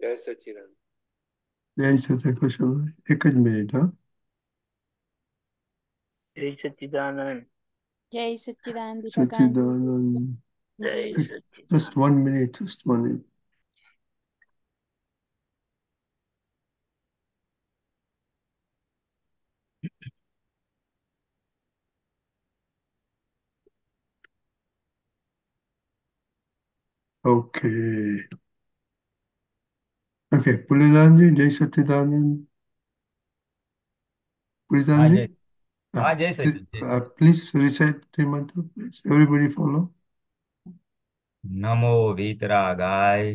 لا ساترا ليس تكشف اكمل ده ليس ابتداء Ceyis ittiden bir Seti kakan. danan. Ceyis. ليس Just ابتداء one minute, just one minute. Okay. Okay Pulidan ji जय सच्चिदानंद पुलिदान हाँ जी जय हाँ जय सचिन जय Sachin please recite the mantra please everybody follow नमो वीतरागाय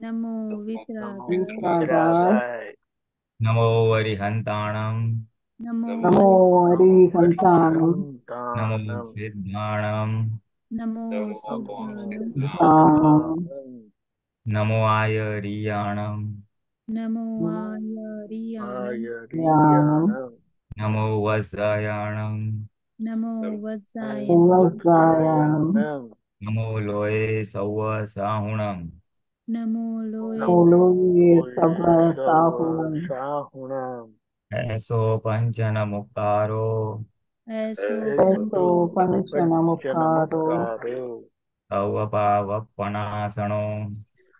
नमो नमो वितरागाय वितरागाय नमो वरिहन्ताणं नमो नमो नमो हरिहन्ताणं नमो वरिहन्ताणं सिद्धाणं नमो नमो सिद्धाणं सिद्धाणं नमो आय रीयाणं नमो आय रीयाणं नमो वज्रायाणं नमो वज्रायाणं नमो लोये सव साहुणं नमो लोये सव साहुणं ऐसो पञ्चनमुकारो। ऐसो पञ्चनमुकारो। तव पावपणासणो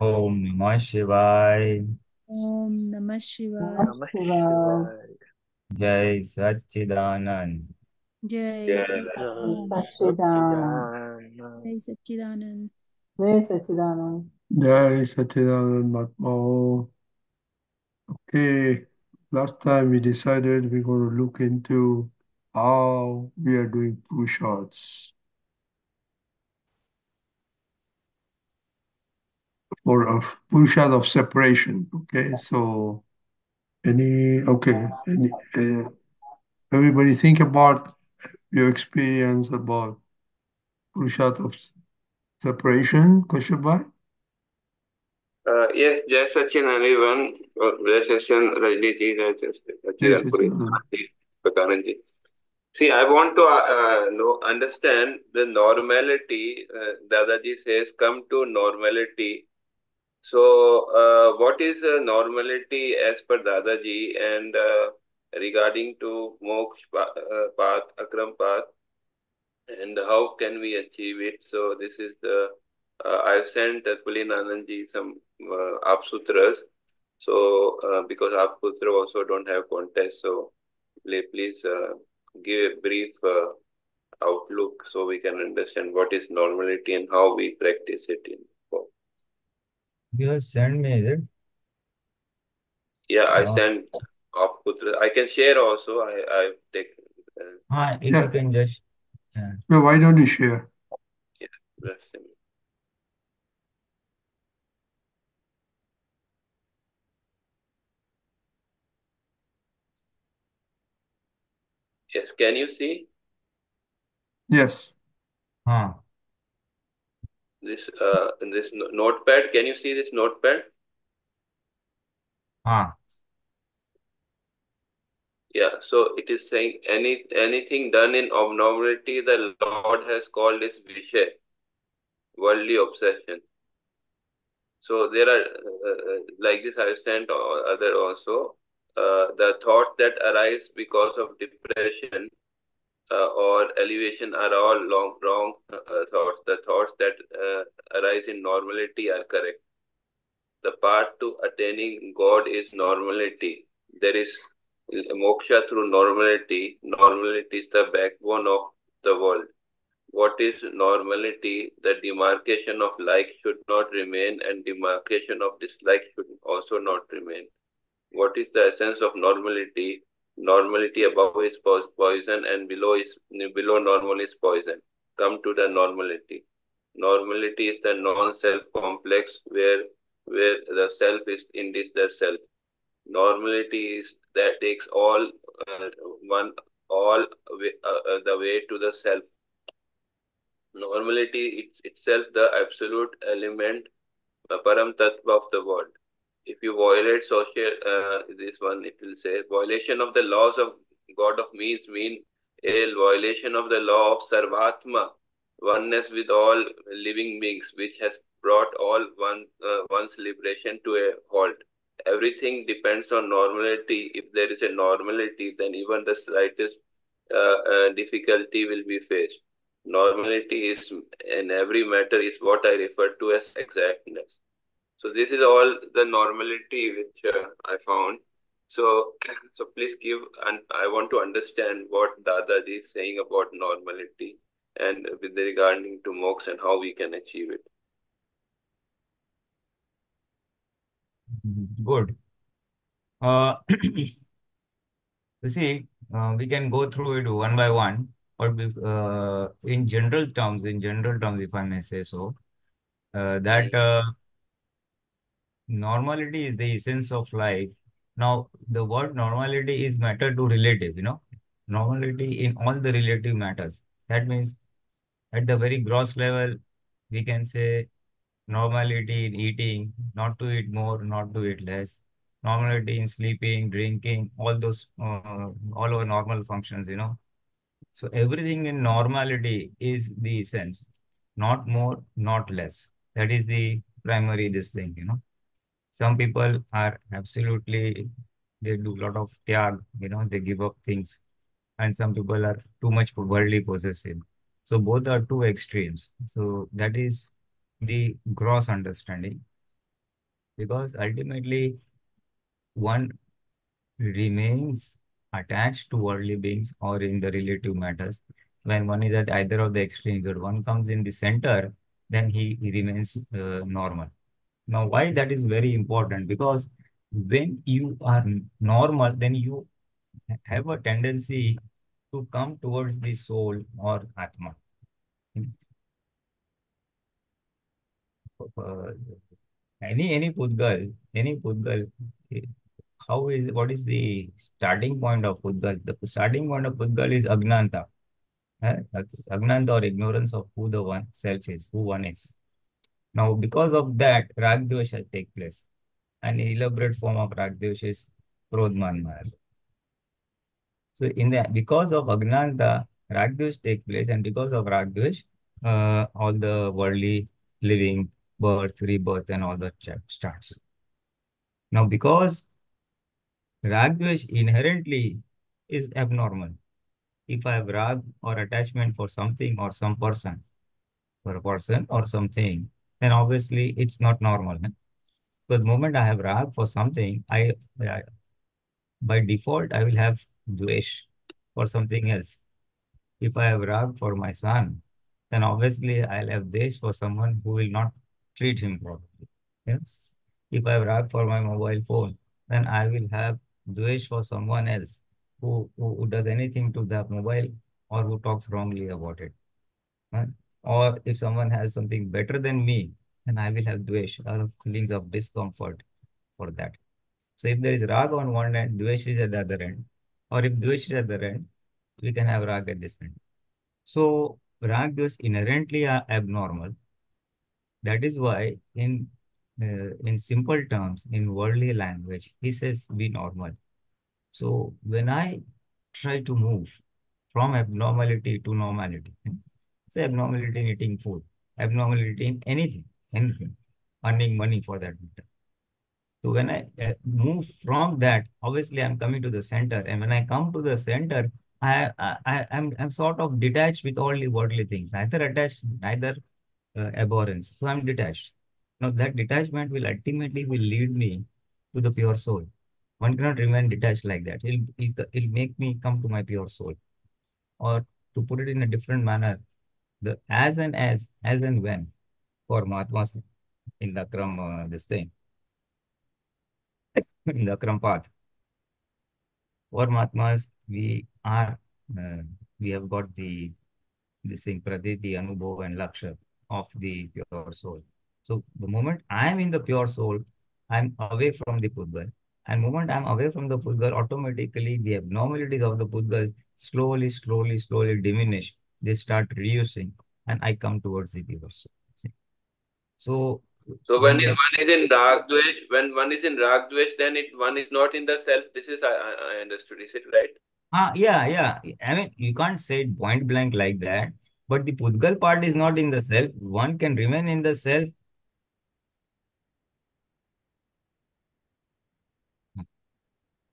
Om Namah Shivaya. Om Namah Shivaya. Namah Shivaya. Jai Satchidanand. Jai Satchidanand. Jai Satchidanand. Jai Satchidanand. Jai Satchidanand Okay, last time we decided we're going to look into how we are doing push-ups. For a push-out of separation. Okay, so any, okay, any, uh, everybody think about your experience about push-out of separation, Kashyabhai? Uh, yes, Jai Sachin everyone. Uh, Jai Sachin Rajni ji, Jai Sachin Puri, Prakaran ji. See, I want to uh, know, understand the normality. Uh, Dadaji says, come to normality. So, uh, what is uh, normality as per Dadaji and uh, regarding to moksha pa- uh, path, akram path, and how can we achieve it? So, this is the uh, I've sent uh, Pulinanandji some uh, Aptasutras. So, uh, because Aptasutra also don't have contest, so please, please uh, give a brief uh, outlook so we can understand what is normality and how we practice it. In You have sent me is it? yeah, I No. sent Aptasutra. I can share also. I I take. Uh, हाँ if Yeah. you can just yeah. So why don't you share? just a minute. Yes, can you see Yes. हाँ this uh in this notepad? Can you see this notepad? हाँ Yeah, so it is saying any anything done in abnormality, the Lord has called as vishay, worldly obsession. So there are uh, uh, like this. I have sent other also. Uh, the thoughts that arise because of depression uh, or elevation are all long, wrong uh, uh, thoughts. The thoughts that uh, arise in normality are correct. The path to attaining God is normality. There is moksha through normality. Normality is the backbone of the world. What is normality? The demarcation of like should not remain, and demarcation of dislike should also not remain. What is the essence of normality? Normality above is poison, and below is below normal is poison. Come to the normality. Normality is the non-self complex where where the self is in this the self. Normality is that takes all uh, one all uh, uh, the way to the self. Normality it's itself the absolute element, the param tattva of the world. If you violate social, uh, this one it will say violation of the laws of God of means mean a violation of the law of sarvatma, oneness with all living beings, which has brought all one uh, one's liberation to a halt. Everything depends on normality. If there is a normality, then even the slightest uh, uh, difficulty will be faced. Normality is in every matter is what I refer to as exactness. So this is all the normality which uh, I found. So, so please give, and I want to understand what Dadaji is saying about normality and with regarding to moksha and how we can achieve it. Good. Uh, you see, uh, we can go through it one by one, but uh, in general terms, in general terms, if I may say so, uh, that uh, normality is the essence of life. Now, the word normality is matter to relative, you know, normality in all the relative matters. That means at the very gross level, we can say normality in eating, not to eat more, not to eat less, normality in sleeping, drinking, all those, uh, all our normal functions, you know. So everything in normality is the essence, not more, not less. That is the primary this thing, you know. Some people are absolutely, they do a lot of tyag, you know, they give up things. And some people are too much worldly possessive. So both are two extremes. So that is the gross understanding. Because ultimately, one remains attached to worldly beings or in the relative matters. When one is at either of the extremes, but one comes in the center, then he, he remains uh, normal. Now, why that is very important? Because when you are normal, then you have a tendency to come towards the soul or Atma. Uh, any any Pudgal, any Pudgal, how is what is the starting point of Pudgal? The starting point of Pudgal is Agnanta. Agnanta or ignorance of who the one self is, who one is. Now, because of that, Ragdvesha take place. An elaborate form of Ragdvesha is Krodman Maya. So, in the because of Agnanta, Ragdvesh take place, and because of Ragdvesh, uh, all the worldly living, birth, rebirth, and all that starts. Now, because Ragdvesh inherently is abnormal. If I have rag or attachment for something or some person, for a person or something, then obviously it's not normal. But the moment I have rag for something, I, I by default I will have dvesh for something else. If I have rag for my son, then obviously I'll have desh for someone who will not treat him properly. Yes. If I have rag for my mobile phone, then I will have dvesh for someone else who, who, who does anything to that mobile or who talks wrongly about it. Right? Or if someone has something better than me, then I will have dvesh or feelings of discomfort for that. So if there is rag on one end, dvesh is at the other end. Or if dvesh is at the end, we can have rag at this end. So rag dvesh inherently are abnormal. That is why in uh, in simple terms, in worldly language, he says be normal. So when I try to move from abnormality to normality, say abnormality in eating food, abnormality in anything, anything, earning money for that matter. So when I uh, move from that, obviously I'm coming to the center. And when I come to the center, I, I, I am I'm sort of detached with all the worldly things, neither attached, neither uh, abhorrence. So I'm detached. Now that detachment will ultimately will lead me to the pure soul. One cannot remain detached like that. It'll, it'll, it'll make me come to my pure soul. Or to put it in a different manner, the as and as, as and when for Mahatmas in the Akram, uh, this thing, in the Akram path. For Mahatmas, we are, uh, we have got the, this thing, Pratiti, Anubhav and Laksha of the pure soul. So the moment I am in the pure soul, I'm away from the Pudgal. And moment I'm away from the Pudgal, automatically the abnormalities of the Pudgal slowly, slowly, slowly diminish. They start reducing, and I come towards the. See? So, So when one is in Rag Dvesh, when one is in Rag Dvesh, then it one is not in the self. This is I, I I understood. Is it right? Ah, yeah, yeah. I mean, you can't say it point blank like that, but the Pudgal part is not in the self. One can remain in the self.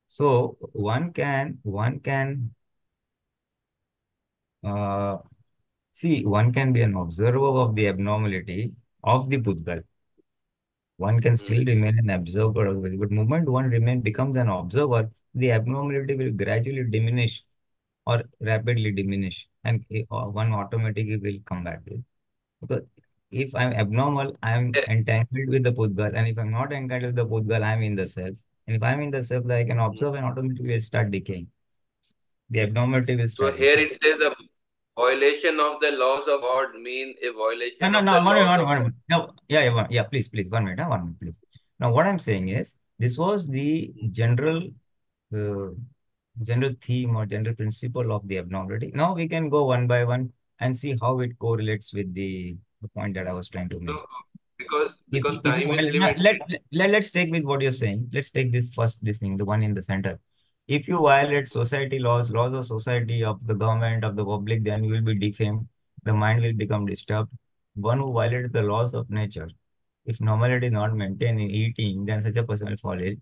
So one can, one can, uh, see, one can be an observer of the abnormality of the Pudgal. One can still Hmm. remain an observer of it, but moment one remain becomes an observer, the abnormality will gradually diminish or rapidly diminish, and one automatically will come back to it. Because if I'm abnormal, I'm entangled with the Pudgal, and if I'm not entangled with the Pudgal, I'm in the self. And if I'm in the self, then I can hmm. observe and automatically start decaying. The abnormality will So here decaying. it says the violation of the laws of God mean a violation no, no, no, one minute, one one minute. No, yeah, yeah, one, yeah, please, please, one minute, huh, one minute, please. Now, what I'm saying is, this was the general, uh, general theme or general principle of the abnormality. Now we can go one by one and see how it correlates with the, the point that I was trying to make. So because because if time is violate, no, limited. let, let, let's take with what you're saying. Let's take this first, this thing, the one in the center. If you violate society laws, laws of society, of the government, of the public, then you will be defamed. The mind will become disturbed. One who violates the laws of nature, if normality is not maintained in eating, then such a person will fall ill.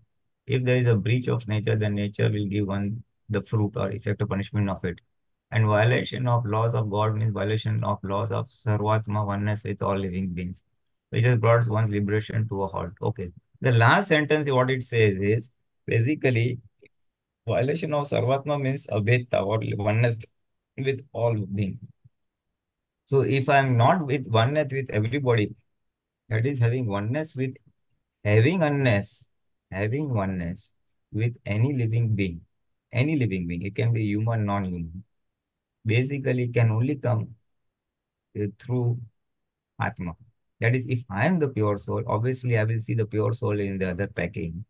If there is a breach of nature, then nature will give one the fruit or effect of punishment of it. And violation of laws of God means violation of laws of Sarvatma, oneness with all living beings, which has brought one's liberation to a halt. Okay. The last sentence, what it says is basically violation of Sarvatma means Abheta or oneness with all being. So if I'm not with oneness with everybody, that is having oneness with having oneness, having oneness with any living being, any living being, it can be human, non-human, basically it can only come through Atma. That is, if I am the pure soul, obviously I will see the pure soul in the other packing.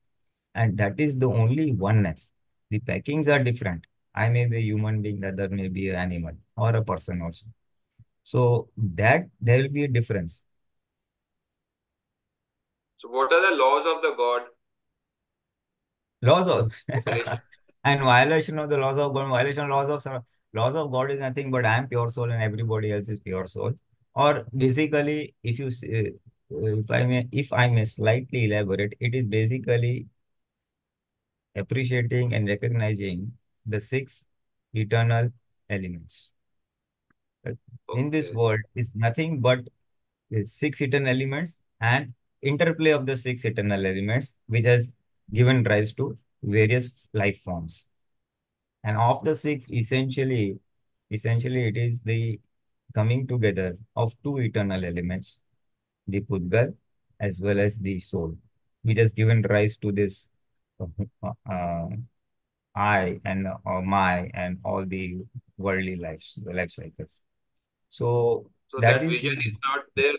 And that is the only oneness. The packings are different. I may be a human being, the other may be an animal or a person also. So that there will be a difference. So what are the laws of the God? Laws of and violation of the laws of God, violation of laws of laws of God is nothing but I am pure soul and everybody else is pure soul. Or basically, if you say, if I may, if I may slightly elaborate, it is basically appreciating and recognizing the six eternal elements. Uh, In this world is nothing but the six eternal elements and interplay of the six eternal elements, which has given rise to various life forms. And of the six, essentially, essentially it is the coming together of two eternal elements, the Pudgal as well as the soul, which has given rise to this uh, uh, I and uh, my and all the worldly lives, the life cycles. So So that that is vision is not there.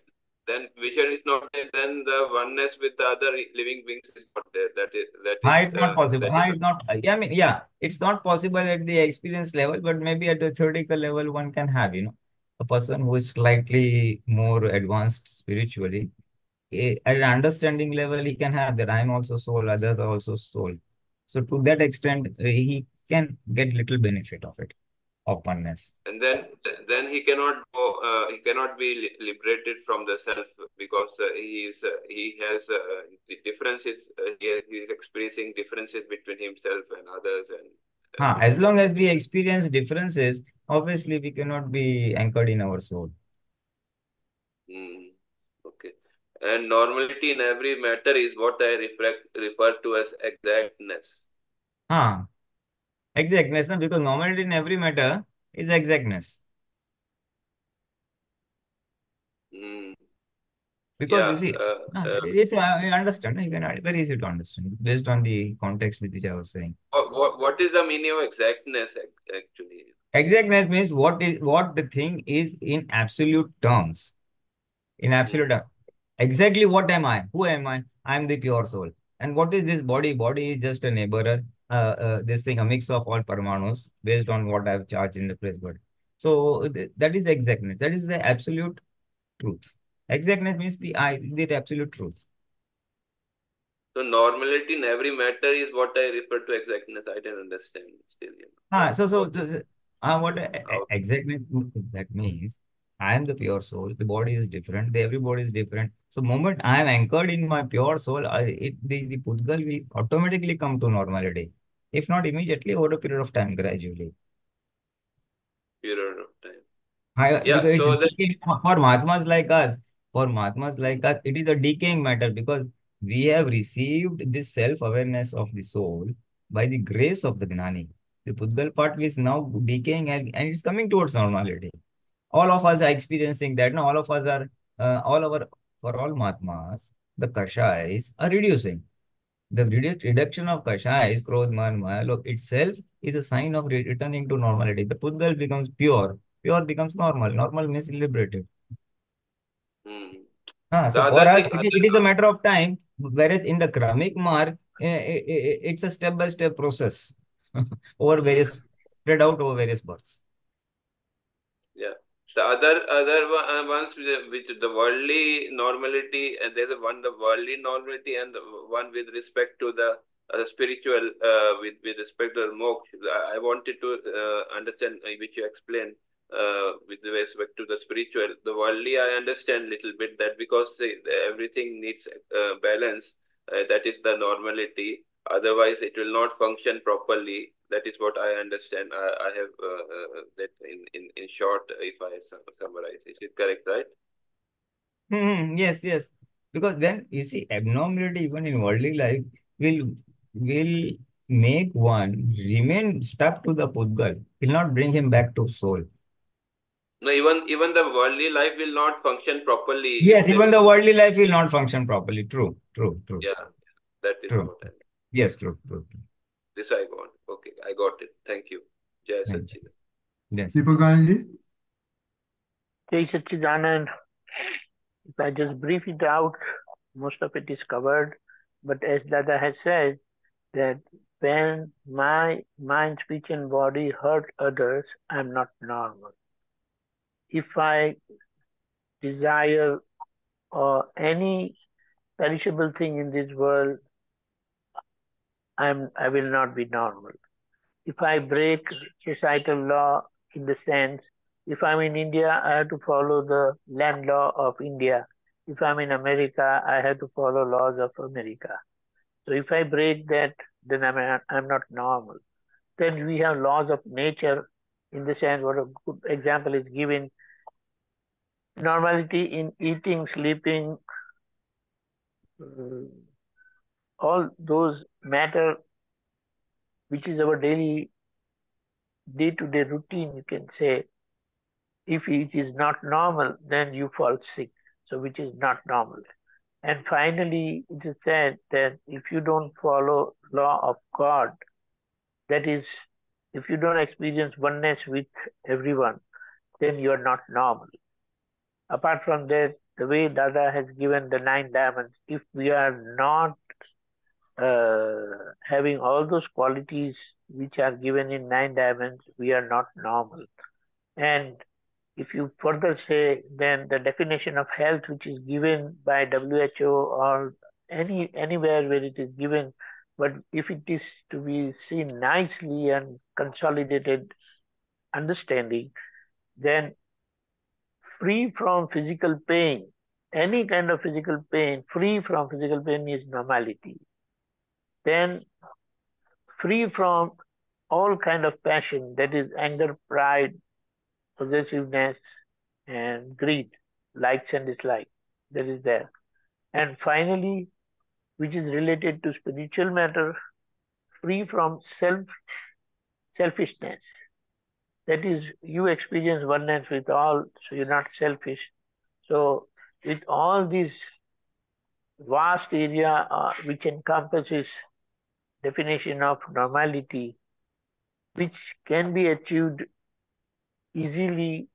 Then vision is not there. Then the oneness with the other living beings is not there. That is that is it's not uh, possible? that Why is it's not? I mean, yeah, it's not possible at the experience level, but maybe at the theoretical level, one can have, you know, a person who is slightly more advanced spiritually. At an understanding level, he can have that I'm also soul, others are also soul. So to that extent, he can get little benefit of it, of oneness. and then then he cannot go. Uh, he cannot be liberated from the self because uh, he is uh, he has uh, the differences. Uh, he, he is experiencing differences between himself and others and. Huh, as long as we experience differences, obviously we cannot be anchored in our soul. Hmm. And normality in every matter is what I reflect, refer to as exactness. Huh. Exactness, no? because normality in every matter is exactness. Hmm. Because Yeah. you see, Uh, uh, it's I understand. You can very easy to understand based on the context with which I was saying. what, what, what is the meaning of exactness actually? Exactness means what is what the thing is in absolute terms. In absolute Hmm. terms. Exactly what am I? Who am I? I am the pure soul. And what is this body? Body is just a neighbor, uh, uh, this thing, a mix of all Parmanus based on what I've charged in the place body. So th that is exactness. That is the absolute truth. Exactness means the I, the absolute truth. So normality in every matter is what I refer to exactness. I didn't understand still. You know. Ah, so so, What so, uh, what e- exactness that means I am the pure soul. The body is different. The everybody is different. So moment I am anchored in my pure soul, I, it, the the Pudgal will automatically come to normality. If not immediately, over a period of time, gradually. period of time. I, Yeah, so that for for Mahatmas like us, for Mahatmas like us, it is a decaying matter because we have received this self-awareness of the soul by the grace of the Gnani. The Pudgal part is now decaying and, and it's coming towards normality. All of us are experiencing that. Now, all of us are, uh, all our, for all Mahatmas, the Kashais are reducing. The redu reduction of Kashais, Krodh, Man, Maya itself is a sign of re returning to normality. The Pudgal becomes pure. Pure becomes normal. Normal means liberated. hmm. Ah, so for us, it is, it is a matter of time. Whereas in the Kramik marg, eh, eh, eh, it's a step-by-step process over various, spread out over various births. The other other uh, ones with the worldly normality, and there's one the worldly normality and the one with respect to the uh, spiritual, uh, with with respect to the moksha. I wanted to uh, understand uh, which you explained uh, with respect to the spiritual. The worldly, I understand a little bit that because everything needs uh, balance. Uh, that is the normality. Otherwise, it will not function properly. That is what I understand. I, I have uh, uh, that in, in, in short, if I sum- summarize. Is it correct, right? Hmm, yes, yes. Because then you see abnormality even in worldly life will will make one remain stuck to the Pudgal, will not bring him back to soul. No, even even the worldly life will not function properly Yes, even the worldly life will not function properly. True, true, true, yeah. That is true. Yes, true, true, true. this I got. Okay, I got it. Thank you. Jai Thank Satchidanand. Yes. Deepakanji? Jai Satchidanand. If I just brief it out, most of it is covered. But as Dada has said, that when my mind, speech, and body hurt others, I'm not normal. If I desire or any perishable thing in this world, I'm I will not be normal. If I break societal law in the sense, if I'm in India, I have to follow the land law of India. If I'm in America, I have to follow laws of America. So if I break that, then I'm I'm not normal. Then we have laws of nature in the sense, what a good example is given. Normality in eating, sleeping, all those matter, which is our daily day-to-day routine, you can say. If it is not normal, then you fall sick. So which is not normal. And finally, it is said that if you don't follow law of God, that is, if you don't experience oneness with everyone, then you are not normal. Apart from that, the way Dada has given the nine diamonds, if we are not uh, having all those qualities which are given in nine diamonds, we are not normal. And if you further say, then the definition of health, which is given by WHO or any anywhere where it is given, but if it is to be seen nicely and consolidated understanding, then free from physical pain, any kind of physical pain, free from physical pain is normality. Then free from all kind of passion, that is anger, pride, possessiveness, and greed, likes and dislikes, that is there. And finally, which is related to spiritual matter, free from self selfishness. That is, you experience oneness with all, so you're not selfish. So, with all this vast area uh, which encompasses definition of normality, which can be achieved easily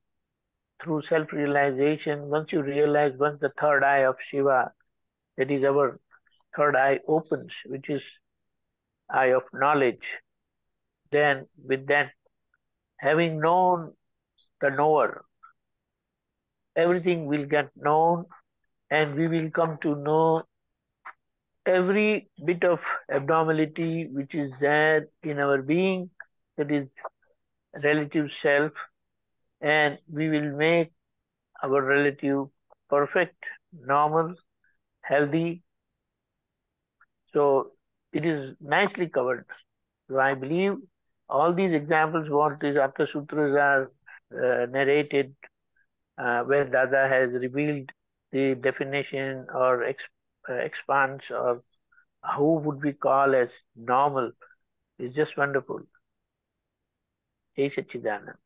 through self-realization. Once you realize, once the third eye of Shiva, that is our third eye opens, which is eye of knowledge, then with that, having known the knower, everything will get known and we will come to know every bit of abnormality which is there in our being, that is relative self, and we will make our relative perfect, normal, healthy. So it is nicely covered. So I believe all these examples, what these Atma Sutras are uh, narrated, uh, where Dada has revealed the definition or ex, uh, Uh, expands or who would we call as normal, is just wonderful. Jai Sachidanand.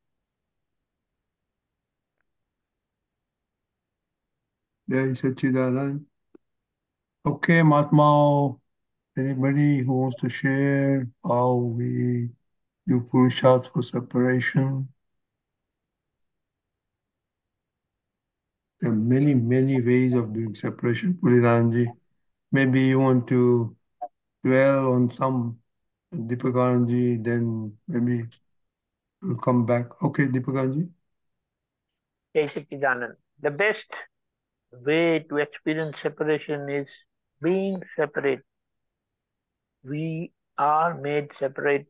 Jai. Okay, Mahatma, anybody who wants to share how we do Purusharth for separation? There are many, many ways of doing separation, Puliranji. Maybe you want to dwell on some Deepakanji, then maybe we'll come back. Okay, Deepakanji. Jai Sachidanand. The best way to experience separation is being separate. We are made separate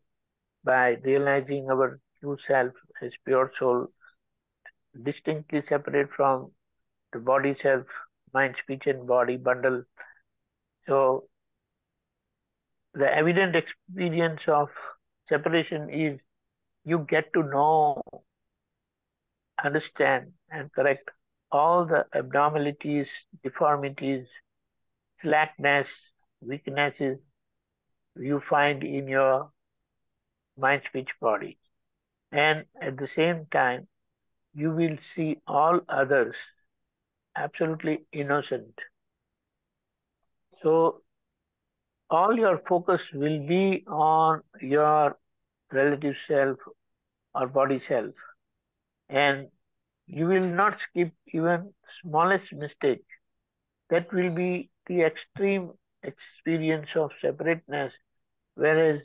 by realizing our true self as pure soul, distinctly separate from the body self, mind, speech, and body bundle. So, the evident experience of separation is you get to know, understand, and correct all the abnormalities, deformities, slackness, weaknesses you find in your mind, speech, body. And at the same time, you will see all others absolutely innocent. So, all your focus will be on your relative self or body self. And you will not skip even smallest mistake. That will be the extreme experience of separateness, whereas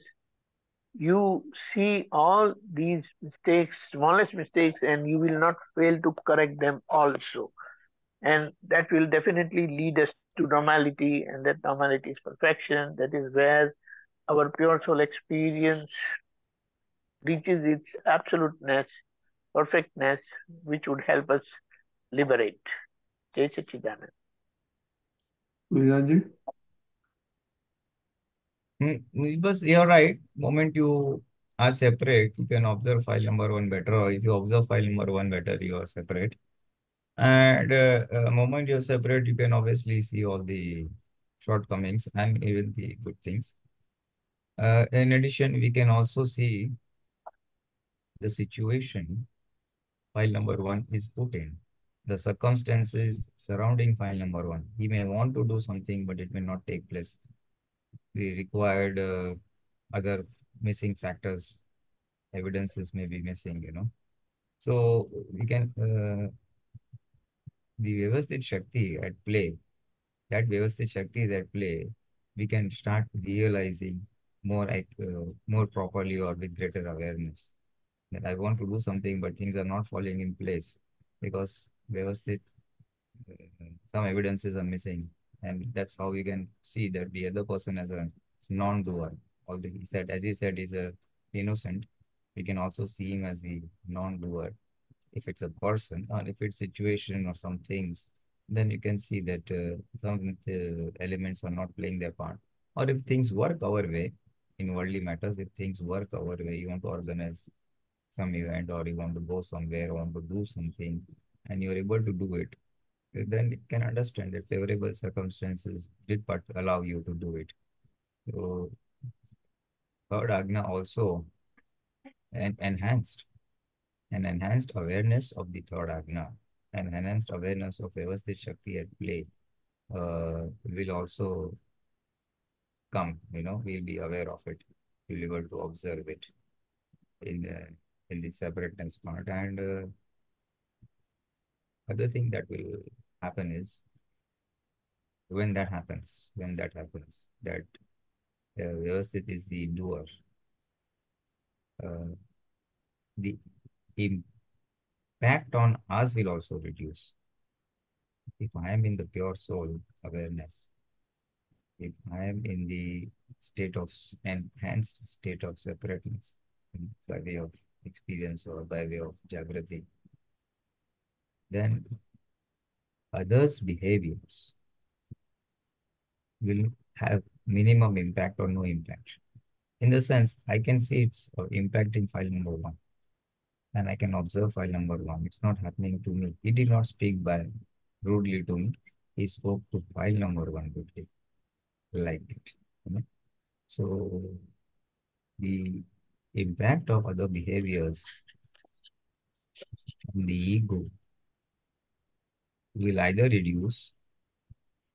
you see all these mistakes, smallest mistakes, and you will not fail to correct them also. And that will definitely lead us to normality, and that normality is perfection. That is where our pure soul experience reaches its absoluteness, perfectness, which would help us liberate. Jai Sachidanand. Puliranji. Hmm, Because you're right. Moment you are separate, you can observe file number one better. Or if you observe file number one better, you are separate. And uh, uh, moment you're separate, you can obviously see all the shortcomings and even the good things. Uh, in addition, we can also see the situation file number one is put in. The circumstances surrounding file number one. He may want to do something, but it may not take place. The required uh, other missing factors, evidences may be missing, you know. So we can, uh, the Vyavasthit Shakti at play, that Vyavasthit Shakti is at play, we can start realizing more like uh, more properly or with greater awareness that I want to do something, but things are not falling in place because Vyavasthit, uh, some evidences are missing. And that's how we can see that the other person as a non-doer. Although he said, as he said, is a innocent, we can also see him as the non-doer. If it's a person or if it's situation or some things, then you can see that uh, some uh, elements are not playing their part. Or if things work our way in worldly matters, if things work our way, you want to organize some event or you want to go somewhere, or want to do something, and you're able to do it, then you can understand that favorable circumstances did but allow you to do it. So third Agna also en enhanced an enhanced awareness of the third Agna, an enhanced awareness of Vyavasthit Shakti at play uh, will also come, you know, we'll be aware of it, we'll be able to observe it in the in the separateness part. And uh, other thing that will happen is when that happens, when that happens, that uh, Vyavasthit is the doer, uh, the impact on us will also reduce. If I am in the pure soul awareness, if I am in the state of enhanced state of separateness by way of experience or by way of Jagrati, then others' behaviors will have minimum impact or no impact. In the sense, I can see its uh, impact in file number one. And I can observe file number one. It's not happening to me. He did not speak by rudely to me. He spoke to file number one rudely, like it. You know? So the impact of other behaviors on the ego will either reduce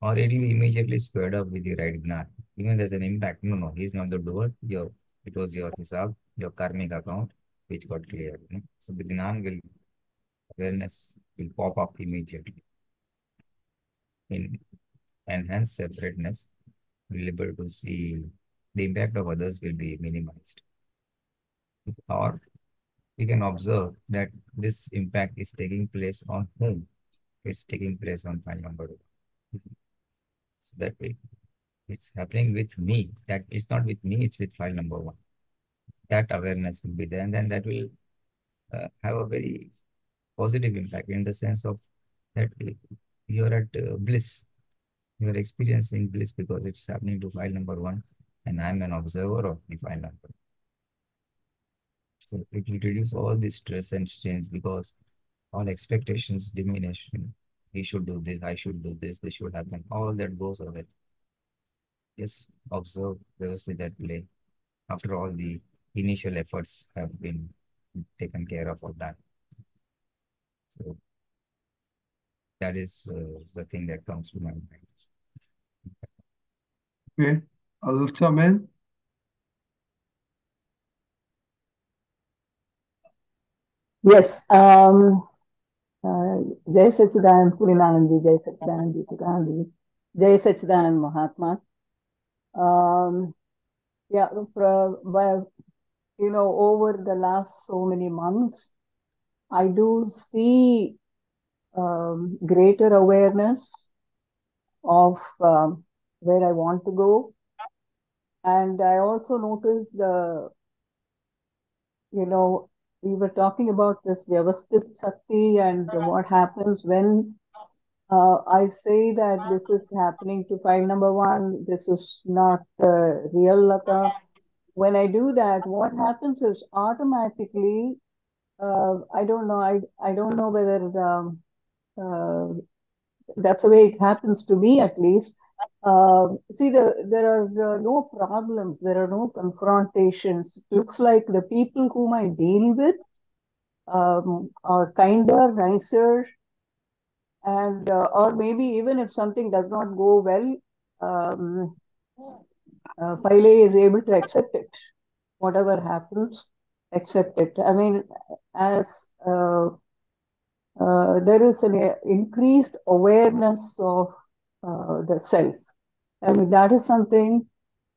or it will be immediately squared up with the right gnan. Even there's an impact. No, no, he's not the doer. Your it was your hisab, your karmic account, which got cleared. Know? So the gnan will awareness will pop up immediately. In enhanced separateness, we'll be able to see the impact of others will be minimized. Or we can observe that this impact is taking place on whom? It's taking place on file number one. So that way, it's happening with me. That it's not with me, it's with file number one. That awareness will be there, and then that will uh, have a very positive impact in the sense of that you're at uh, bliss. You're experiencing bliss because it's happening to file number one, and I'm an observer of the file number. So it will reduce all the stress and strains because all expectations diminish. He should do this, I should do this, this should happen. All that goes away. Just observe see that play. After all the initial efforts have been taken care of of that. So that is uh, the thing that comes to my mind. Okay, Alta man. Yes. Um, uh, Jai Sachidanand Purinanandi, Jai Sachidanand Deepakandi, Jai Sachidanand Mahatma. Um, yeah, by, you know, over the last so many months, I do see um, greater awareness of um, where I want to go. And I also notice the, you know, we were talking about this Vyavasthit Shakti and what happens when uh, I say that this is happening to file number one, this is not uh, real Lata. When I do that, what happens is automatically, uh, I don't know, I, I don't know whether um, uh, that's the way it happens to me at least. Uh, see, the, there are no problems, there are no confrontations. It looks like the people whom I deal with um, are kinder, nicer, and uh, or maybe even if something does not go well, um, uh, Pile is able to accept it. Whatever happens, accept it. I mean, as uh, uh there is an increased awareness of uh, the self. I mean, that is something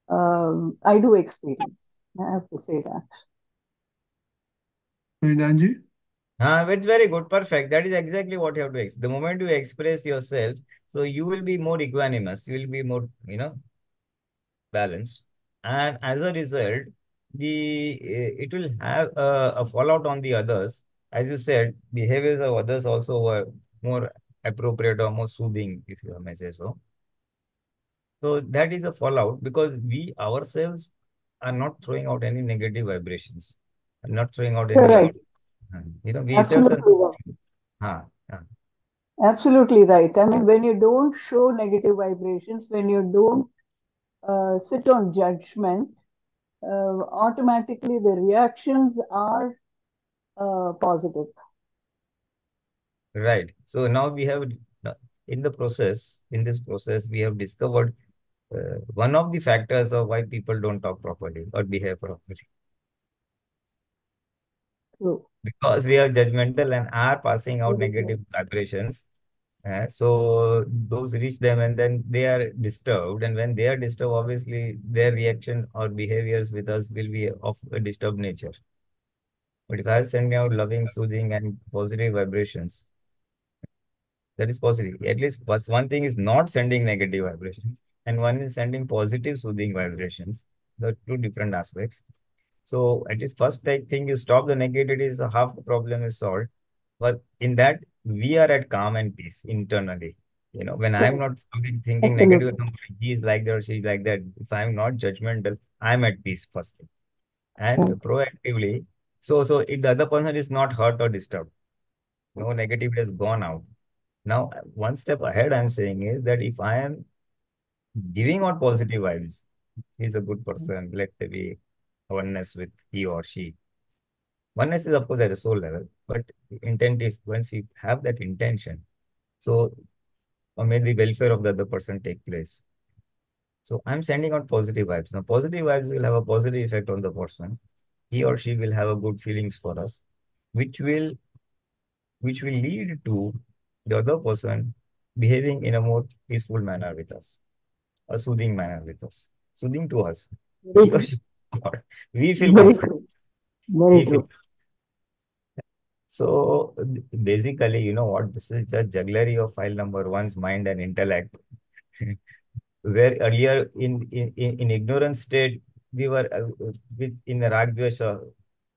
um, I do experience. I have to say that. Purinanji? Uh, it's very good, perfect. That is exactly what you have to express. The moment you express yourself, so you will be more equanimous, you will be more, you know, balanced. And as a result, the eh, it will have a, a fallout on the others. As you said, behaviors of others also were more appropriate or more soothing, if you may say so. So that is a fallout because we ourselves are not throwing out any negative vibrations, not throwing out any. Correct. Hmm, you know, we Absolutely ourselves. right. Huh, Absolutely right. I mean, when you don't show negative vibrations, when you don't uh, sit on judgment, uh, automatically the reactions are uh, positive. Right. So now we have, in the process, in this process, we have discovered uh, one of the factors of why people don't talk properly or behave properly. True. Because we are judgmental and are passing out negative vibrations Uh, so those reach them and then they are disturbed. And when they are disturbed, obviously their reaction or behaviors with us will be of a disturbed nature. But if I am sending out loving, soothing, and positive vibrations, that is positive. At least one thing is not sending negative vibrations, and one is sending positive, soothing vibrations. The two different aspects. So at least first I think you stop the negativity, is half the problem is solved. But in that, we are at calm and peace internally. You know, when I'm not thinking negative, he is like that or she is like that. If I'm not judgmental, I'm at peace first thing. And Right. proactively, so so if the other person is not hurt or disturbed, no negativity has gone out. Now, one step ahead, I'm saying is that if I am giving out positive vibes, he's a good person, let there be oneness with he or she. Oneness is, of course, at a soul level, but intent is once we have that intention, so or may the welfare of the other person take place. So I'm sending out positive vibes. Now, positive vibes will have a positive effect on the person. He or she will have a good feelings for us, which will which will lead to the other person behaving in a more peaceful manner with us, a soothing manner with us, soothing to us. Very He or true. she, we feel Very comfortable. Very We feel true. So basically, you know what? This is the jugglery of file number one's mind and intellect. Where earlier in, in, in ignorant state, we were uh, with in the Ragdvesha,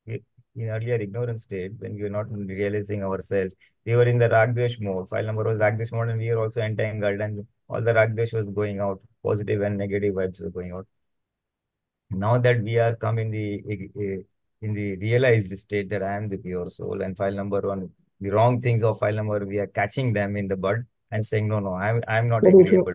in earlier ignorance state, when we were not realizing ourselves, we were in the Ragdvesh mode. File number was Ragdvesh mode, and we were also entangled, and all the Ragdvesh was going out, positive and negative vibes were going out. Now that we are come in the in the realized state that I am the pure soul and file number one, the wrong things of file number, we are catching them in the bud and saying, no, no, I'm, I'm not agreeable.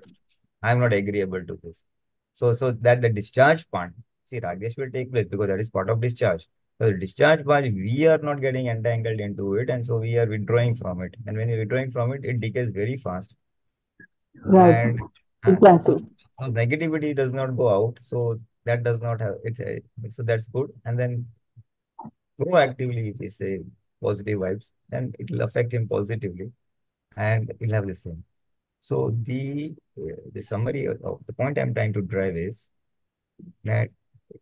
I'm not agreeable to this. So, so that the discharge part, see, Ragesh will take place because that is part of discharge. So the discharge part, we are not getting entangled into it. And so we are withdrawing from it. And when you're withdrawing from it, it decays very fast. Right. And uh, Exactly. so, so negativity does not go out. So that does not have, it's a, so that's good. And then proactively, if we say positive vibes, then it will affect him positively and he'll have the same. So the uh, the summary of, the point I'm trying to drive is that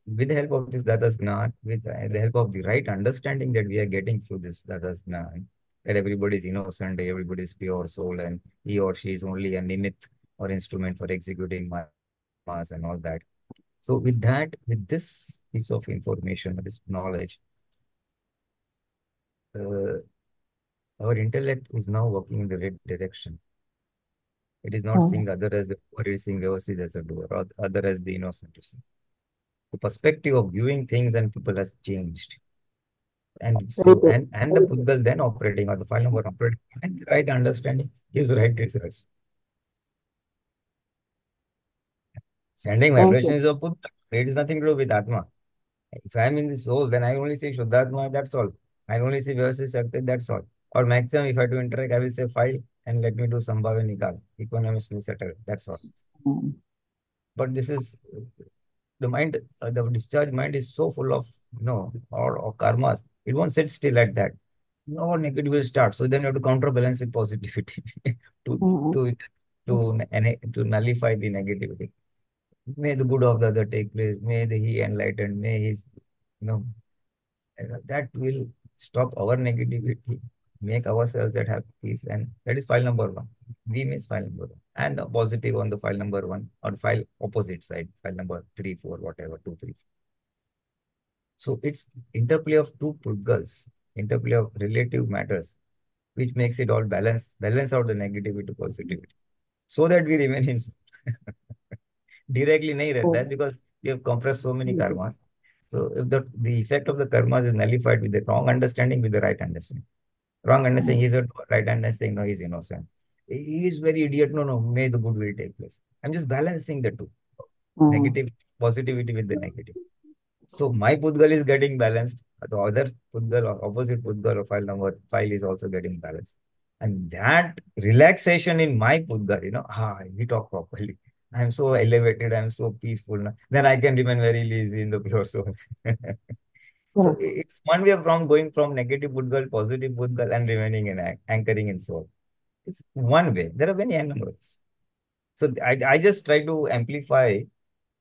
with the help of this Dada's Gnan, with the help of the right understanding that we are getting through this Dada's Gnan, that everybody is innocent, everybody is pure soul, and he or she is only a nimit or instrument for executing mass and all that. So with that, with this piece of information, this knowledge, uh, Uh, our intellect is now working in the right direction. It is not Oh. seeing other as the or it is seeing ourselves as a doer, or other as the innocent. The perspective of viewing things and people has changed. And so, and, and the Pudgal then operating or the file number operating and the right understanding gives right results. Sending Thank vibration you. is a Pudgal. It is nothing to do with Atma. If I am in the soul, then I only say Shuddhatma, that's all. I only see Shakti, that's all. Or maximum, if I do interact, I will say file and let me do Sambhava Nikal, equanimously settle, that's all. Mm. But this is, the mind, uh, the discharge mind is so full of, you know, or, or karmas, it won't sit still at that. No negative will start. So then you have to counterbalance with positivity to, Mm. to, to, to nullify the negativity. May the good of the other take place. May the he enlightened. May his, you know, that will stop our negativity, make ourselves that have peace. And that is file number one. V means file number one. And the positive on the file number one or file opposite side, file number three, four, whatever, two, three. So it's interplay of two pudgals, interplay of relative matters, which makes it all balance, balance out the negativity to positivity. So that we remain in directly nahi rehta hai because we have compressed so many hmm. karmas. So if the, the effect of the karmas is nullified with the wrong understanding, with the right understanding. Wrong understanding is a right understanding, no, he's innocent. He is very idiot. No, no, may the good will take place. I'm just balancing the two. Mm. Negative, positivity with the negative. So my Pudgal is getting balanced. The other Pudgal, opposite Pudgal or file number file is also getting balanced. And that relaxation in my Pudgal, you know, ah, we talk properly. I'm so elevated, I'm so peaceful. Now. Then I can remain very lazy in the pure soul. so hmm. it's one way from going from negative Pudgal, positive Pudgal, and remaining in anchoring in soul. It's one way. There are many numbers. So I, I just try to amplify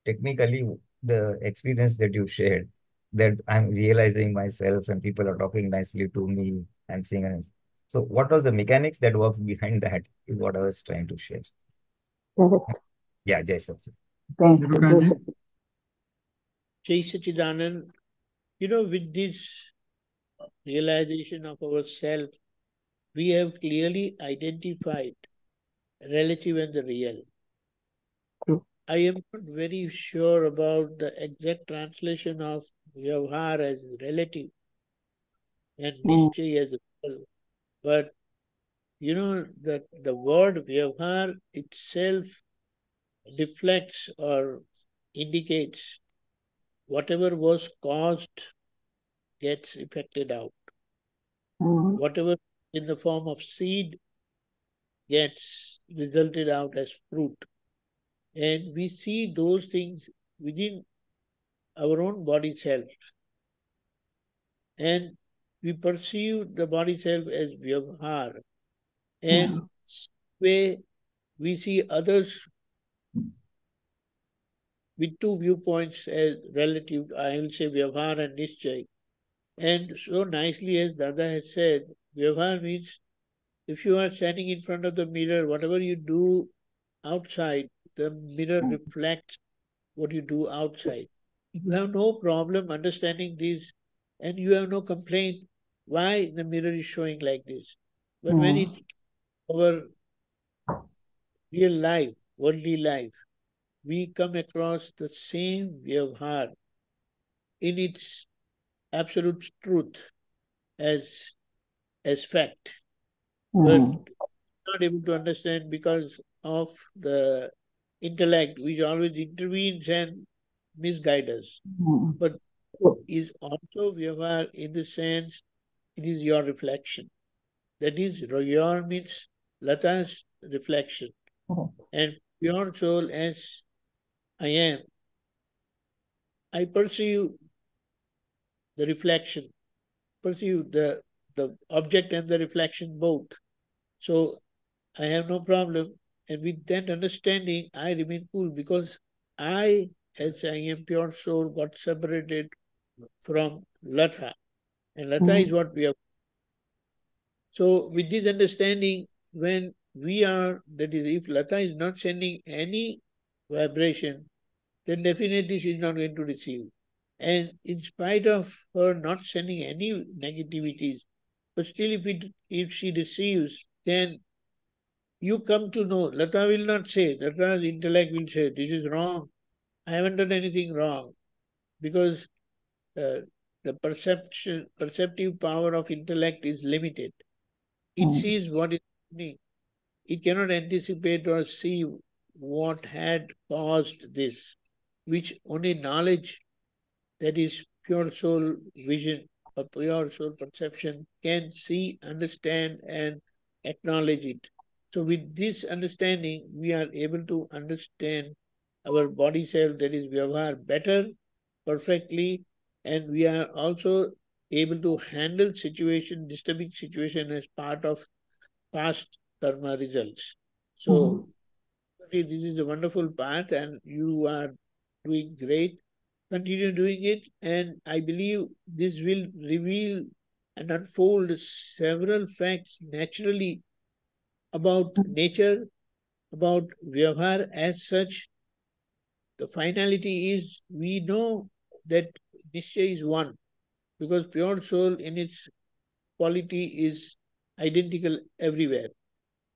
technically the experience that you shared, that I'm realizing myself and people are talking nicely to me and saying, so what was the mechanics that works behind that is what I was trying to share. Correct. Yeah, Jai Satchidanand. Thank you. Deepakanji? Jai Satchidanand. Jai Sachidanand, you know, with this realization of ourself, we have clearly identified relative and the real. True. I am not very sure about the exact translation of Vyavhar as relative and Mm. As real, but you know that the word Vyavhar itself reflects or indicates whatever was caused gets affected out. Mm. Whatever in the form of seed gets resulted out as fruit. And we see those things within our own body self. And we perceive the body self as vyavhar. And way we see others with two viewpoints as relative, I will say vyavhar and nischay. And so nicely as Dada has said, vyavhar means if you are standing in front of the mirror, whatever you do outside, the mirror hmm. reflects what you do outside. You have no problem understanding this and you have no complaint why the mirror is showing like this. But when hmm. it our real life, worldly life, we come across the same vyavhar in its absolute truth as as fact, but Mm. not able to understand because of the intellect which always intervenes and misguides us. Mm. But is also vyavhar in the sense it is your reflection. That is, your means Lata's reflection. Correct. And pure soul as I am, I perceive the reflection, perceive the, the object and the reflection both. So I have no problem. And with that understanding, I remain cool because I, as I am pure soul, got separated from Latha. And Latha mm-hmm. is what we are. So with this understanding, when we are, that is, if Latha is not sending any vibration, then definitely she is not going to receive. And in spite of her not sending any negativities, but still if it if she receives, then you come to know. Lata will not say, Lata's intellect will say, this is wrong. I haven't done anything wrong. Because uh, the perception perceptive power of intellect is limited. It Mm. sees what is happening. It cannot anticipate or see what had caused this, which only knowledge that is pure soul vision or pure soul perception can see, understand, and acknowledge it. So, with this understanding, we are able to understand our body self, that is Vyavhar, better, perfectly, and we are also able to handle situation, disturbing situation as part of past karma results. So, mm-hmm. This is a wonderful part, and you are doing great. Continue doing it, and I believe this will reveal and unfold several facts naturally about nature, about Vyavhar as such. The finality is we know that Nischay is one because pure soul in its quality is identical everywhere.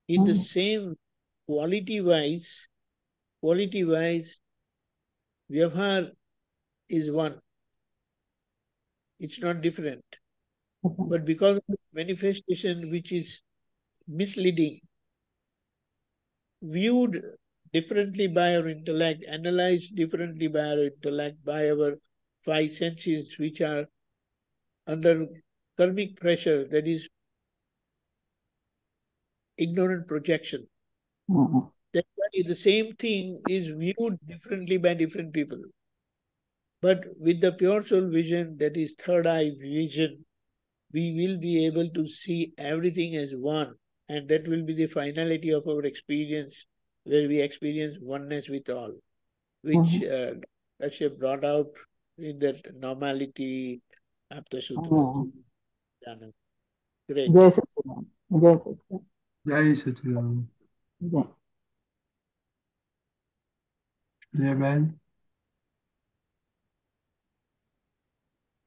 In the Mm. same quality wise, quality wise, Vyavhar is one. It's not different. But because of manifestation which is misleading, viewed differently by our intellect, analyzed differently by our intellect, by our five senses, which are under karmic pressure, that is ignorant projection. Mm-hmm. That's why the same thing is viewed differently by different people. But with the pure soul vision, that is third eye vision, we will be able to see everything as one. And that will be the finality of our experience, where we experience oneness with all, which mm-hmm. uh, Kashyap brought out in that normality after Sutra. Mm-hmm. Great. Jai Sachidanand. Jai Sachidanand. जय Yeah, man.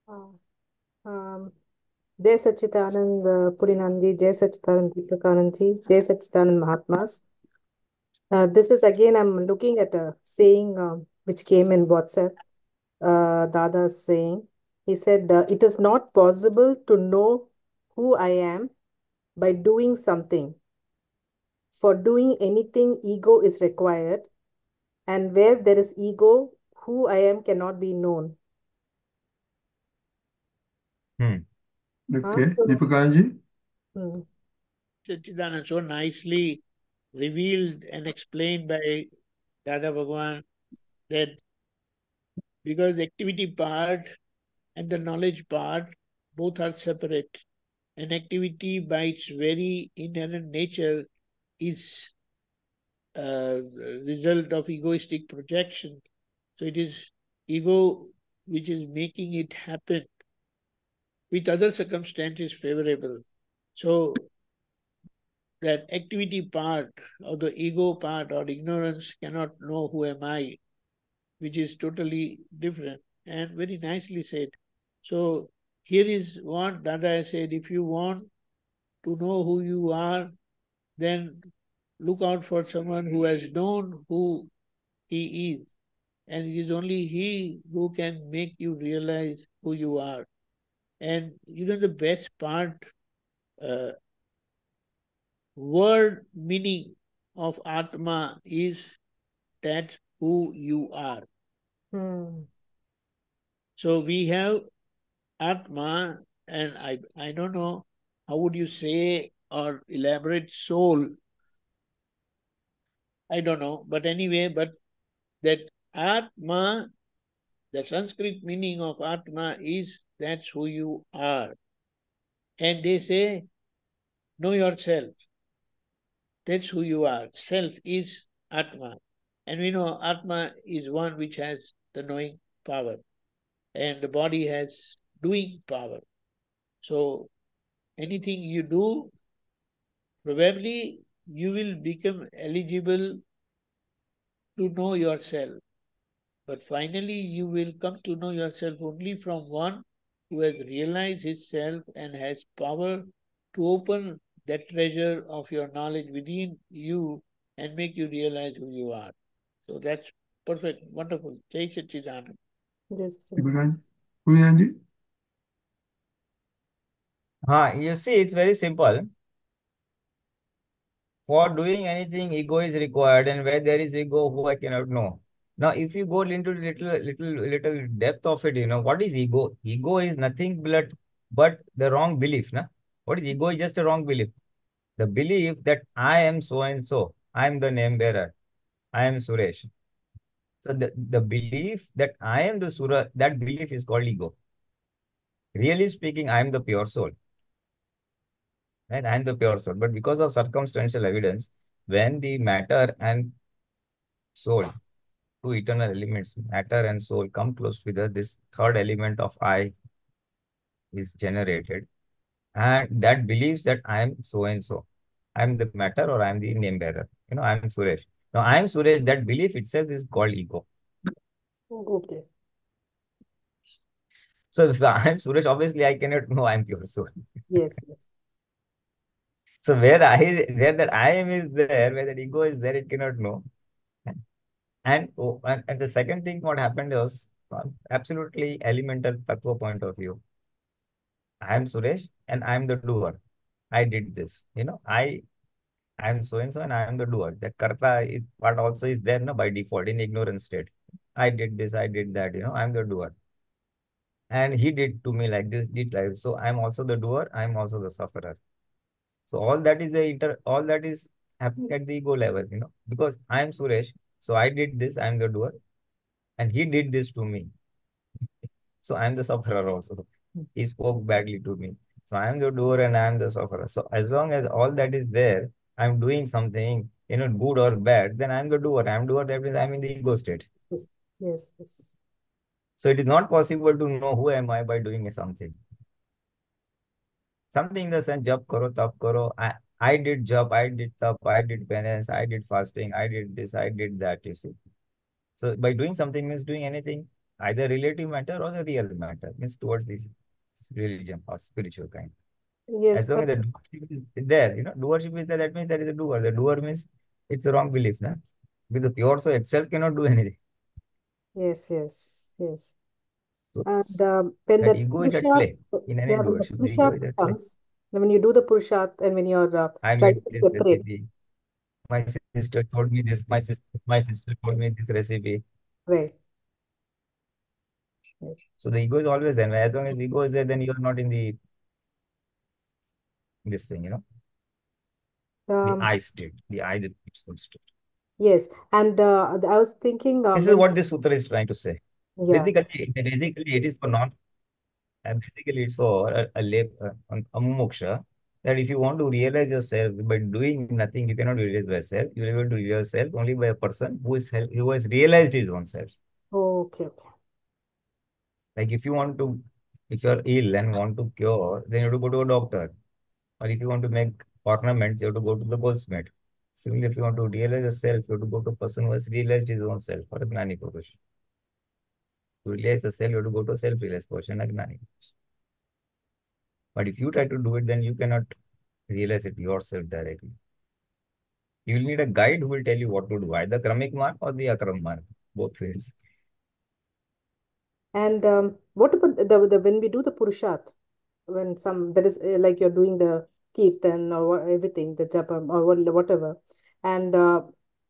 Um, Jai Sachidanand uh, Jai Sachidanand Deepakananji, Jai Sachidanand Mahatmas. Uh, this is again, I'm looking at a saying um, which came in WhatsApp. Uh, Dada's saying, he said, uh, It is not possible to know who I am by doing something. For doing anything, ego is required. And where there is ego, who I am cannot be known. Hmm. Okay. so- Deepakanji? Hmm. Satchidanand so nicely revealed and explained by Dada Bhagwan that because the activity part and the knowledge part both are separate. And activity by its very inherent nature is uh, a result of egoistic projection. So it is ego which is making it happen with other circumstances favorable. So that activity part or the ego part or ignorance cannot know who am I, which is totally different and very nicely said. So here is what Dada said, if you want to know who you are, then look out for someone who has known who he is. And it is only he who can make you realize who you are. And you know the best part, uh, word meaning of Atma is that who you are. Hmm. So we have Atma, and I I don't know how would you say or elaborate soul. I don't know, but anyway, but that Atma, the Sanskrit meaning of Atma is that's who you are. And they say, know yourself. That's who you are. Self is Atma. And we know Atma is one which has the knowing power, and the body has doing power. So anything you do, probably you will become eligible to know yourself. But finally, you will come to know yourself only from one who has realized his self and has power to open that treasure of your knowledge within you and make you realize who you are. So that's perfect, wonderful. Jai Satchidanand. Jai Sachidanand. Deepakanji? Pulinanji? Ha, you see, it's very simple. For doing anything, ego is required, and where there is ego, who I cannot know. Now, if you go into little, little, little depth of it, you know, what is ego? Ego is nothing but, but the wrong belief, na? What is ego? Is just a wrong belief. The belief that I am so and so, I am the name bearer, I am Suresh. So the, the belief that I am the Sura, that belief is called ego. Really speaking, I am the pure soul. Right? I am the pure soul. But because of circumstantial evidence, when the matter and soul, two eternal elements, matter and soul, come close together, this third element of I is generated. And that believes that I am so and so. I am the matter or I am the name bearer. You know, I am Suresh. Now, I am Suresh, that belief itself is called ego. Okay. So if I am Suresh, obviously I cannot know I am pure soul. Yes, yes. So where I where that I am is there, where that ego is there, it cannot know. And, oh, and, and the second thing what happened was um, absolutely elemental tattva point of view. I am Suresh and I am the doer. I did this. You know, I I am so and so and I am the doer. That karta is, part also is there no, by default in ignorance state. I did this, I did that, you know, I am the doer. And he did to me like this, did like so. I am also the doer, I am also the sufferer. So all that is the inter all that is happening at the ego level, you know, because I am Suresh, so I did this, I am the doer, and he did this to me. So I am the sufferer also. He spoke badly to me. So I am the doer and I am the sufferer. So as long as all that is there, I'm doing something, you know, good or bad, then I'm the doer. I'm doer, that means I'm in the ego state. Yes, yes, yes. So it is not possible to know who am I by doing something. Something in the sense, jap karo, tap karo. I, I did job, I did tap, I did penance, I did fasting, I did this, I did that, you see. So by doing something means doing anything, either relative matter or the real matter, means towards this religion or spiritual kind. Yes, As long as the doership is there, you know, doership is there, that means there is a doer. The doer means it's a wrong belief, na? Because the pure soul itself cannot do anything. yes, yes, yes. And um, when that the ego is at play in any yeah, when the doership. The ego is at play. comes, when you do the Purusharth and when you're uh, I trying to separate, recipe. My sister told me this. My sister, my sister told me this recipe. right. So the ego is always there. As long as ego is there, then you are not in the this thing, you know, the Um, I state, the I, the soul state. yes, and uh, I was thinking uh, This is what this sutra is trying to say. Yeah, Basically, basically, it is for non. And basically, it's for uh, a, a lay, uh, a, a mumoksha, that if you want to realize yourself by doing nothing, you cannot realize by yourself. You are able to realize yourself only by a person who is who has realized his own self. okay, okay, Like if you want to, if you are ill and want to cure, then you have to go to a doctor. Or if you want to make ornaments, you have to go to the goldsmith. Similarly, if you want to realize yourself, you have to go to a person who has realized his own self, or a Gnani Purush. To realize the self, you have to go to self-realized person, a Gnani But if you try to do it, then you cannot realize it yourself directly. You will need a guide who will tell you what to do, either Kramik marg or the Akram marg, both ways. And um, what about the, the when we do the Purusharth, when some that is uh, like you're doing the kirtan or everything, the japam or whatever, and uh,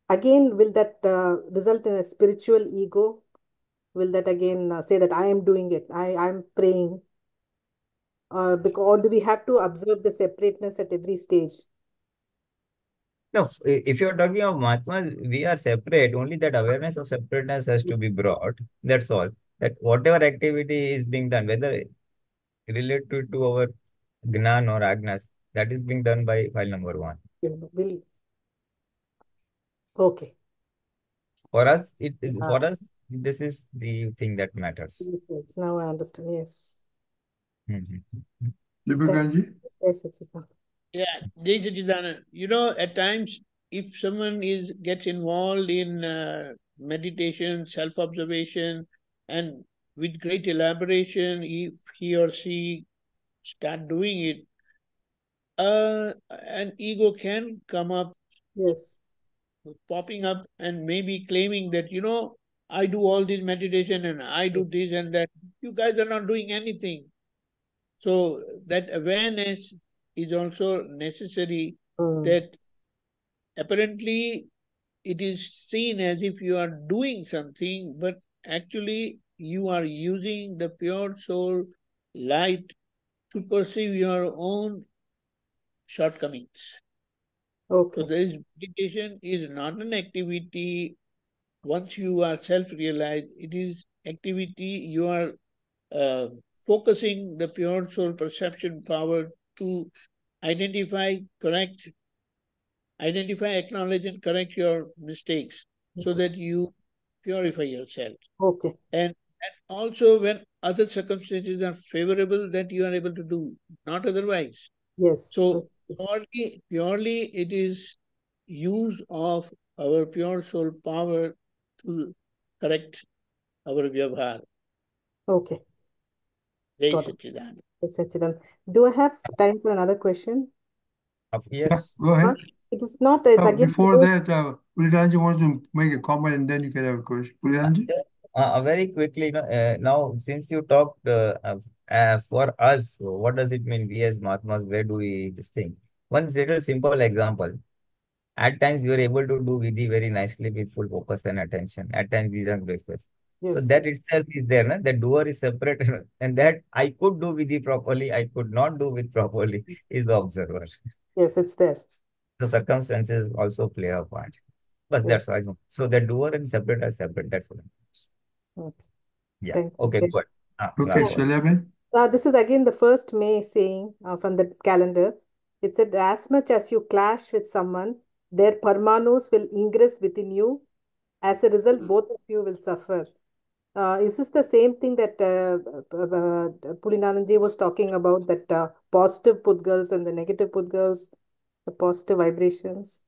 again, will that uh, result in a spiritual ego? Will that again uh, say that I am doing it, I I'm praying, or because or do we have to observe the separateness at every stage? No, if you're talking of Mahatmas, we are separate. Only that awareness of separateness has to be brought. That's all. That whatever activity is being done, whether related to our Gnan or Agnas, that is being done by file number one. Okay. For us, it Uh, for us, this is the thing that matters. yes, yes, now I understand. Yes. Mhm. Deepakanji? Yes, Achita. Yeah, Jai Sachidanand. You know, at times, if someone is gets involved in uh, meditation, self-observation, and with great elaboration, if he or she start doing it, uh, an ego can come up, Yes. popping up, and maybe claiming that you know, I do all this meditation and I do this and that. You guys are not doing anything. So that awareness is also necessary Mm. that apparently it is seen as if you are doing something, but actually you are using the pure soul light to perceive your own shortcomings. Okay. So this meditation is not an activity once you are self-realized, it is activity you are uh, focusing the pure soul perception power to identify, correct, identify, acknowledge, and correct your mistakes so that you purify yourself. Okay. And, and also when other circumstances are favorable, that you are able to do, not otherwise. Yes. So purely, purely it is use of our pure soul power to correct our vyavhar. Okay. Jai Got it. Sachidanand. Do I have time for another question? Of- Yeah, Yes. go ahead. Not- It is not, it's Uh, again. before that, uh, Pulinanji wants to make a comment and then you can have a question. Pulinanji? Uh, uh, very quickly, you know, uh, now since you talked uh, uh, uh, for us, what does it mean? We as Mahatmas, where do we this thing? One little simple example. At times we are able to do Vidhi very nicely with full focus and attention. At times we don't express. So that itself is there, na? The doer is separate, and that I could do Vidhi properly, I could not do with properly is the observer. Yes, it's there. The circumstances also play a part. But Yes. that's why. So the doer and separate are separate. That's what. I'm Okay. Yeah. Thank. Okay. Thank- Good. Ah, Okay, last one. Shalyaben? Uh, this is again the first May saying uh, from the calendar. It said, as much as you clash with someone, their parmanus will ingress within you. As a result, both of you will suffer. Uh, is this the same thing that uh, uh, Pulinananji was talking about, that uh, positive Pudgals and the negative Pudgals, the positive vibrations?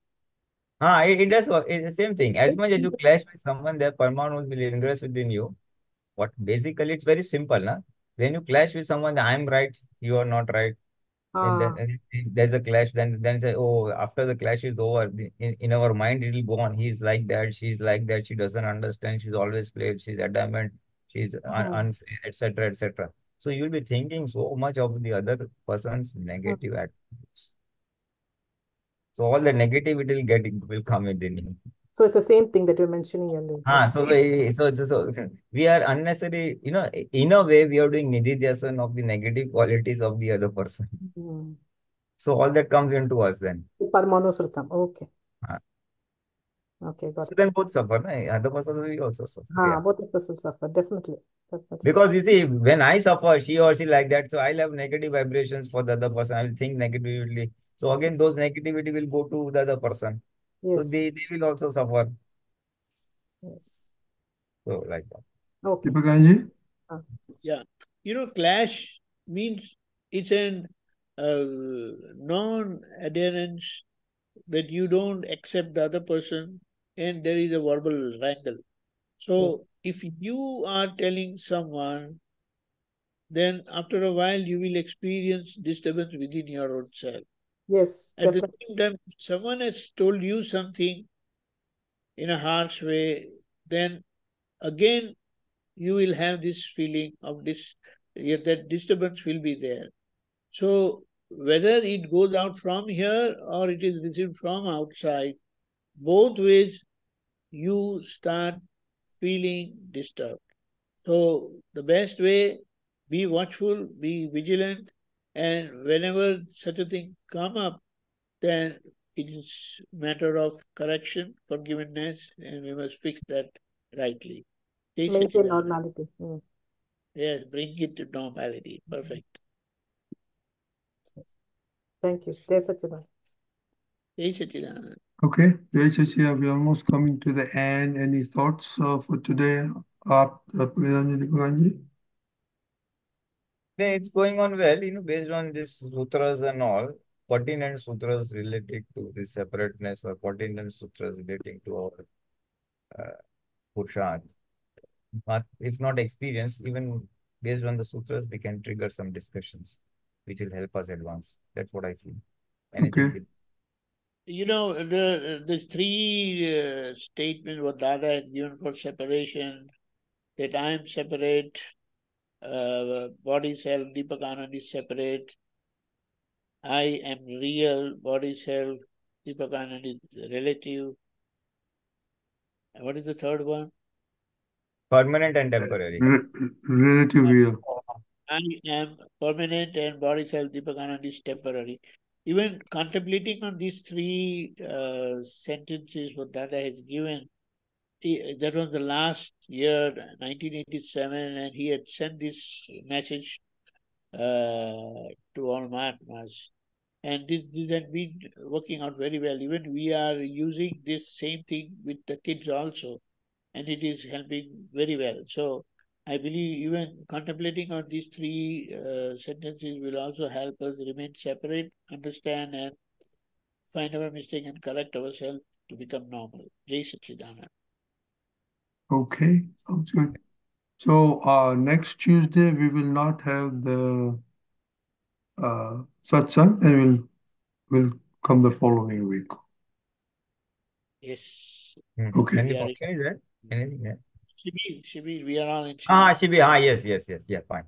Ah, it, it does work. It's the same thing. As much as you clash with someone, their parmanus will ingress within you. What basically it's very simple, na? When you clash with someone, I'm right, you are not right. And then Ah, and it- there's a clash, then then say, oh, after the clash is over, in, in our mind it will go on. He's like that, she's like that, she doesn't understand, she's always late, she's adamant, she's un Hmm. unfair, etc., etc. So you'll be thinking so much of the other person's negative attributes. So all the negativity will get will come within you. So it's the same thing that you're mentioning earlier. Ah, so, we- so, so, we are unnecessary, you know, in a way, we are doing nididhyasan of the negative qualities of the other person. Hmm. So all that comes into us then. Parmanus. Okay. Ah. Okay, got So it. then both suffer, no? Other person will also suffer. Ah, Yeah. both of us will suffer, definitely. Definitely. Because you see, when I suffer, she or she like that, so I'll have negative vibrations for the other person. I will think negatively. So again, those negativity will go to the other person. So they, they will also suffer. Yes. So like that. Okay. Deepakanji? Yeah. You know, clash means it's an uh, non-adherence that you don't accept the other person and there is a verbal wrangle. So if you are telling someone, then after a while you will experience disturbance within your own self. Yes, At the same time, if someone has told you something in a harsh way, then again you will have this feeling of this that disturbance will be there. So whether it goes out from here or it is received from outside, both ways you start feeling disturbed. So the best way, be watchful, be vigilant, and whenever such a thing come up, then it is matter of correction, forgiveness, and we must fix that rightly. Jai Maintain Satchidananda. normality. Hmm. Yes, bring it to normality. Perfect. Thank you. Jai Satchidanand. Jai Satchidananda. Okay, Jai Sachiya, we're almost coming to the end. Any thoughts uh, for today, uh, Pulinanji Deepakanji? Yeah, it's going on well, you know, based on these sutras and all, pertinent sutras related to the separateness or pertinent sutras relating to our uh, Purusharth. But if not experience, even based on the sutras, we can trigger some discussions which will help us advance. That's what I feel. Anything Okay. with- You know, the the three uh, statements what Dada has given for separation, that I am separate, uh, body, self, Deepak Anand is separate, I am real, body, self, Deepak Anand is relative. And what is the third one? permanent and temporary. Relative real. I am permanent and body, self, Deepak Anand is temporary. Even contemplating on these three uh, sentences what Dada has given, he- that was the last year, 1987, and he had sent this message uh, to all Mahatmas. And this, this had been working out very well. Even we are using this same thing with the kids also, and it is helping very well. So I believe even contemplating on these three uh, sentences will also help us remain separate, understand, and find our mistake and correct ourselves to become normal. Jai. Okay, sounds good. So uh, next Tuesday we will not have the uh, satsang, and we'll will come the following week. Yes. Hmm. Okay. Any We are in function is there? Anything? Yeah. Shibir, Shibir, we are all in Ah, Shibir. Shibi. Ah, yes, yes, yes. Yeah, fine.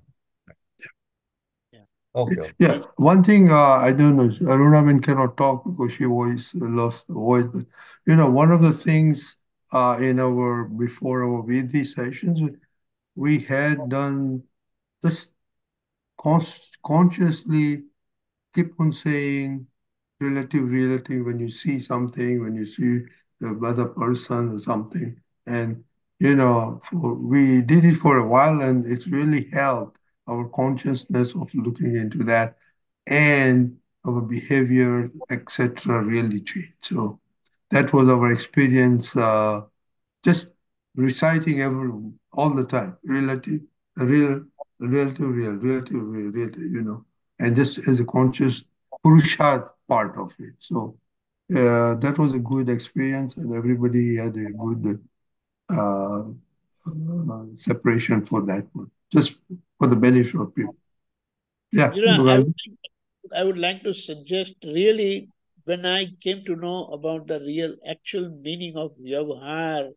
Yeah. Okay, okay. Yeah, one thing uh, I don't know, Arunaben cannot talk because she voice lost the voice. But you know, one of the things Uh, in our before our Vidhi sessions, we had done just cons consciously keep on saying relative, relative when you see something, when you see the other person or something. And, you know, for, we did it for a while and it's really helped our consciousness of looking into that and our behavior, etc., really changed. So that was our experience, uh, just reciting every all the time, relative, real, relative, real, relative, real, relative, you know, and just as a conscious purusharth part of it. So uh, that was a good experience, and everybody had a good uh, uh, separation for that one, just for the benefit of people. Yeah, You know, I would, I would like to suggest really when I came to know about the real actual meaning of vyavahar,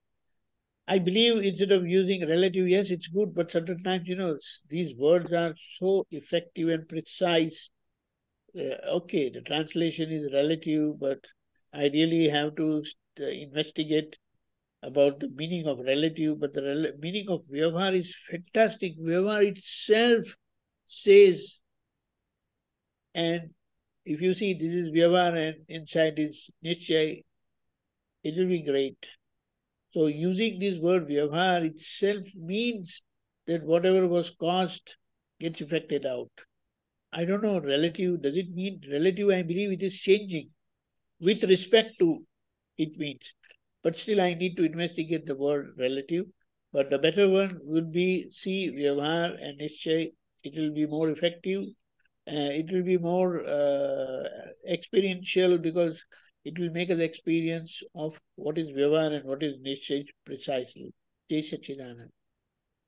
I believe instead of using relative, yes, it's good, but certain times, you know, these words are so effective and precise. Uh, okay, the translation is relative, but I really have to st- investigate about the meaning of relative, but the rel- meaning of Vyavhar is fantastic. Vyavhar itself says, and if you see this is vyavahar and inside is nischay, it will be great. So using this word vyavahar itself means that whatever was caused gets affected out. I don't know, relative, does it mean relative? I believe it is changing with respect to it means. But still, I need to investigate the word relative. But the better one would be see vyavahar and nischay. It will be more effective. Uh, it will be more uh, experiential because it will make us experience of what is vyavahar and what is nischay precisely.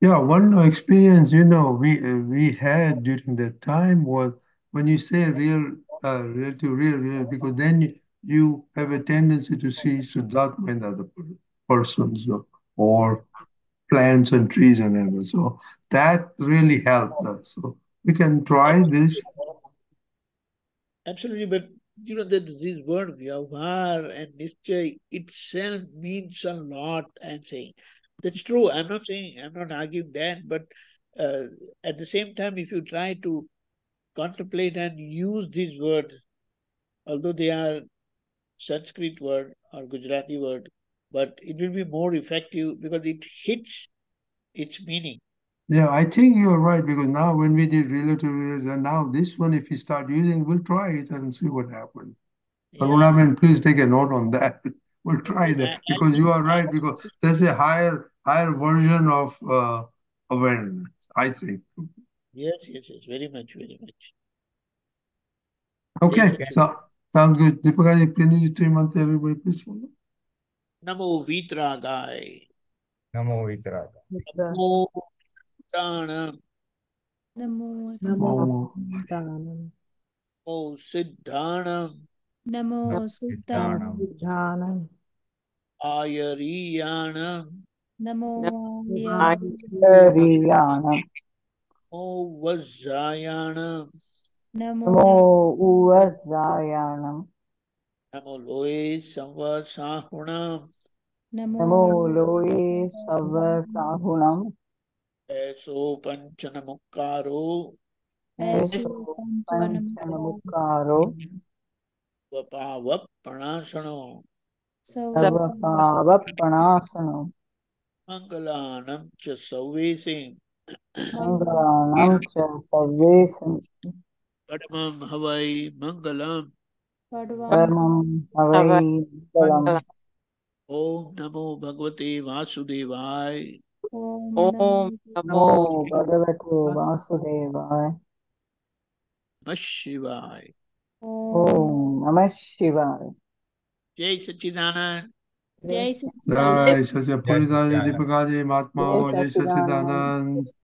Yeah, one experience, you know, we uh, we had during that time was when you say real, uh, relative, real, real, because then you, have a tendency to see Shuddhatma in other persons or, or plants and trees and everything. So that really helped us. So we can try this. Absolutely, but you know that this word vyavahar and nischay itself means a lot. I'm saying that's true. I'm not saying I'm not arguing that, but uh, at the same time, if you try to contemplate and use these words, although they are Sanskrit word or Gujarati word, but it will be more effective because it hits its meaning. Yeah, I think you're right because now when we did relative, real, and now this one, if we start using, we'll try it and see what happens. Yeah. Arunaman, please take a note on that. We'll try that I because you are right because there's a higher higher version of uh, awareness, I think. Yes, yes, yes, very much, very much. Okay, Yes, so sounds good. Deepakaji, can you three months everybody please follow? Namo Vitragai. Namo Vitraga. Namo Tanam. Namo Namo Oh, Dhanam. Namo Siddhanam. Namo Siddhanam. Siddhanam. Dhanam. Ayariyanam. Namo Ay- Hariyanam. Namo Vajjayanam. Namo Namo Uvazayanam. सोपञ्चनमुक्कारो पञ्चनमुक्कारो वपावप्पणासनो सवपावप्पणासनो। मङ्गलानं च च परमं हवै परमं हवै नमो भगवते वासुदेवाय। ओम नमो भगवतो वासुदेवाय। नमः शिवाय। ओम नमः शिवाय। जय सच्चिदानंद। जय सच्चिदानंद। जय सच्चिदानंद। दीपका जी महात्मा जय सच्चिदानंद।